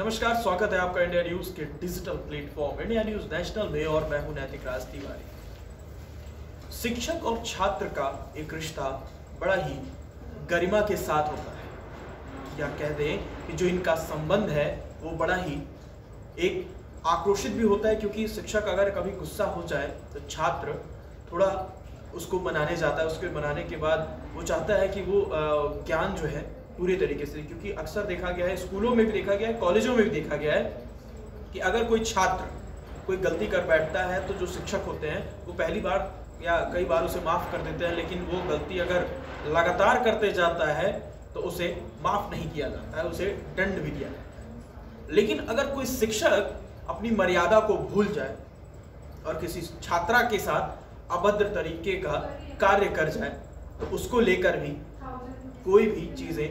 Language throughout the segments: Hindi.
नमस्कार, स्वागत है आपका इंडिया न्यूज़ के digital platform, India News national में और मैं हूँ नैतिक राज तिवारी। शिक्षक और छात्र का एक रिश्ता बड़ा ही गरिमा के साथ होता है। या कह दें कि जो इनका संबंध है, वो बड़ा ही एक आक्रोशित भी होता है, क्योंकि शिक्षक अगर कभी गुस्सा हो जाए तो छात्र थोड़ा उसको मनाने जाता है। उसके मनाने के बाद वो चाहता है कि वो ज्ञान जो है पूरे तरीके से, क्योंकि अक्सर देखा गया है, स्कूलों में भी देखा गया है, कॉलेजों में भी देखा गया है कि अगर कोई छात्र कोई गलती कर बैठता है तो जो शिक्षक होते हैं, वो पहली बार या कई बार उसे माफ़ कर देते हैं, लेकिन वो गलती अगर लगातार करते जाता है तो उसे माफ़ नहीं किया जाता है, उसे दंड भी दिया जाता है। लेकिन अगर कोई शिक्षक अपनी मर्यादा को भूल जाए और किसी छात्रा के साथ अभद्र तरीके का कार्य कर जाए तो उसको लेकर भी कोई भी चीज़ें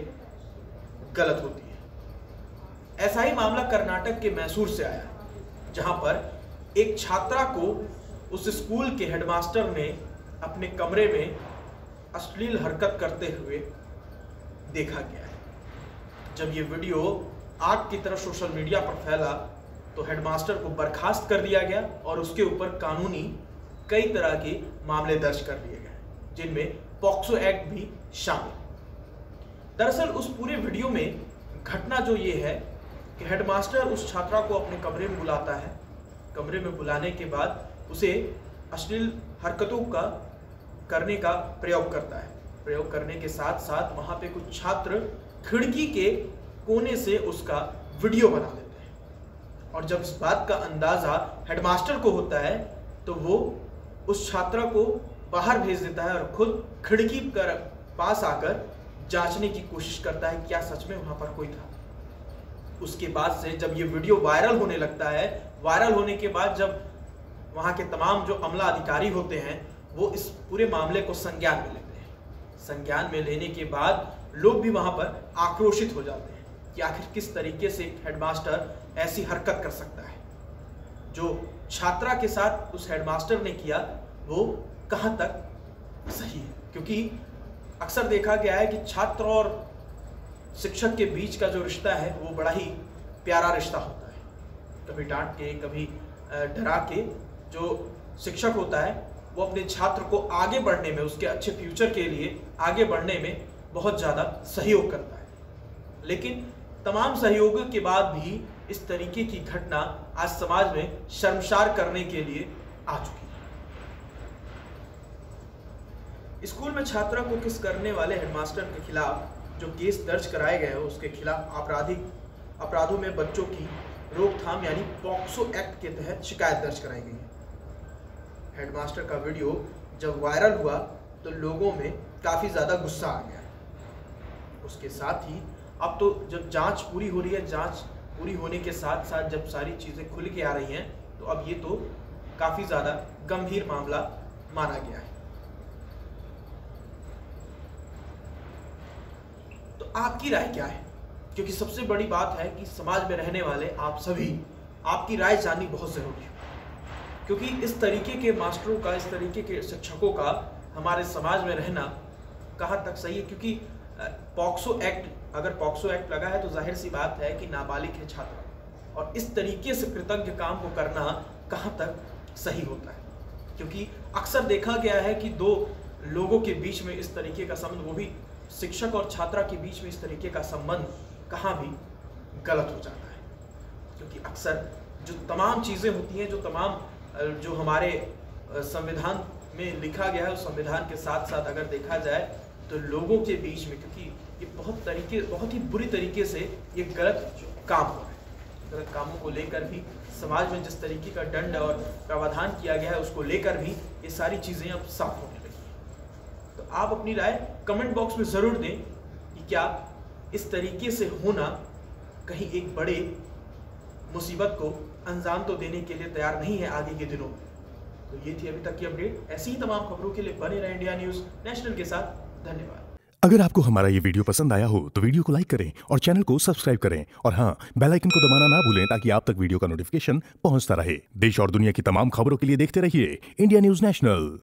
गलत होती है। ऐसा ही मामला कर्नाटक के मैसूर से आया, जहाँ पर एक छात्रा को उस स्कूल के हेडमास्टर ने अपने कमरे में अश्लील हरकत करते हुए देखा गया है। जब ये वीडियो आग की तरह सोशल मीडिया पर फैला तो हेडमास्टर को बर्खास्त कर दिया गया और उसके ऊपर कानूनी कई तरह के मामले दर्ज कर लिए गए, जिनमें पॉक्सो एक्ट भी शामिल दरअसल उस पूरे वीडियो में घटना जो ये है कि हेडमास्टर उस छात्रा को अपने कमरे में बुलाता है। कमरे में बुलाने के बाद उसे अश्लील हरकतों का करने का प्रयोग करता है। प्रयोग करने के साथ साथ वहाँ पे कुछ छात्र खिड़की के कोने से उसका वीडियो बना देते हैं। और जब इस बात का अंदाज़ा हेडमास्टर को होता है तो वो उस छात्रा को बाहर भेज देता है और खुद खिड़की कर पास आकर जांचने की कोशिश करता है क्या सच में वहाँ पर कोई था। उसके बाद से जब ये वीडियो वायरल होने लगता है, वायरल होने के बाद जब वहाँ के तमाम जो अमला अधिकारी होते हैं, वो इस पूरे मामले को संज्ञान में लेते हैं। संज्ञान में लेने के बाद लोग भी वहाँ पर आक्रोशित हो जाते हैं कि आखिर किस तरीके से हेडमास्टर ऐसी हरकत कर सकता है। जो छात्रा के साथ उस हेडमास्टर ने किया, वो कहाँ तक सही है? क्योंकि अक्सर देखा गया है कि छात्र और शिक्षक के बीच का जो रिश्ता है, वो बड़ा ही प्यारा रिश्ता होता है। कभी डांट के, कभी डरा के जो शिक्षक होता है, वो अपने छात्र को आगे बढ़ने में, उसके अच्छे फ्यूचर के लिए आगे बढ़ने में बहुत ज़्यादा सहयोग करता है। लेकिन तमाम सहयोगों के बाद भी इस तरीके की घटना आज समाज में शर्मसार करने के लिए आ चुकी है। स्कूल में छात्रा को किस करने वाले हेडमास्टर के खिलाफ जो केस दर्ज कराए गए हैं, उसके खिलाफ आपराधिक अपराधों में बच्चों की रोकथाम यानी पॉक्सो एक्ट के तहत शिकायत दर्ज कराई गई है। हेडमास्टर का वीडियो जब वायरल हुआ तो लोगों में काफ़ी ज़्यादा गुस्सा आ गया। उसके साथ ही अब तो जब जाँच पूरी हो रही है, जाँच पूरी होने के साथ साथ जब सारी चीज़ें खुल के आ रही हैं तो अब ये तो काफ़ी ज़्यादा गंभीर मामला माना गया है तो आपकी राय क्या है? क्योंकि सबसे बड़ी बात है कि समाज में रहने वाले आप सभी, आपकी राय जाननी बहुत ज़रूरी है। क्योंकि इस तरीके के मास्टरों का, इस तरीके के शिक्षकों का हमारे समाज में रहना कहाँ तक सही है? क्योंकि पॉक्सो एक्ट, अगर पॉक्सो एक्ट लगा है तो ज़ाहिर सी बात है कि नाबालिग है छात्र। और इस तरीके से कृतज्ञ काम को करना कहाँ तक सही होता है? क्योंकि अक्सर देखा गया है कि दो लोगों के बीच में इस तरीके का संबंध, वो भी शिक्षक और छात्रा के बीच में इस तरीके का संबंध कहाँ भी गलत हो जाता है। क्योंकि अक्सर जो तमाम चीज़ें होती हैं, जो तमाम जो हमारे संविधान में लिखा गया है, उस संविधान के साथ साथ अगर देखा जाए तो लोगों के बीच में, क्योंकि ये बहुत तरीके, बहुत ही बुरी तरीके से ये गलत काम हो रहा है। गलत कामों को लेकर भी, समाज में जिस तरीके का दंड और प्रावधान किया गया है, उसको लेकर भी ये सारी चीज़ें अब साफ़ होने लगी आप अपनी राय कमेंट बॉक्स में ज़रूर दें कि क्या इस तरीके से होना कहीं एक बड़े मुसीबत को अंजाम तो देने के लिए तैयार नहीं है आगे के दिनों तो ये थी अभी तक की अपडेट। ऐसी ही तमाम खबरों के लिए बने रहे इंडिया न्यूज़ नेशनल के साथ। धन्यवाद। अगर आपको हमारा ये वीडियो पसंद आया हो तो वीडियो को लाइक करें और चैनल को सब्सक्राइब करें। और हाँ बेल आइकन को दबाना ना भूलें ताकि आप तक वीडियो का नोटिफिकेशन पहुँचता रहे। देश और दुनिया की तमाम खबरों के लिए देखते रहिए इंडिया न्यूज़ नेशनल।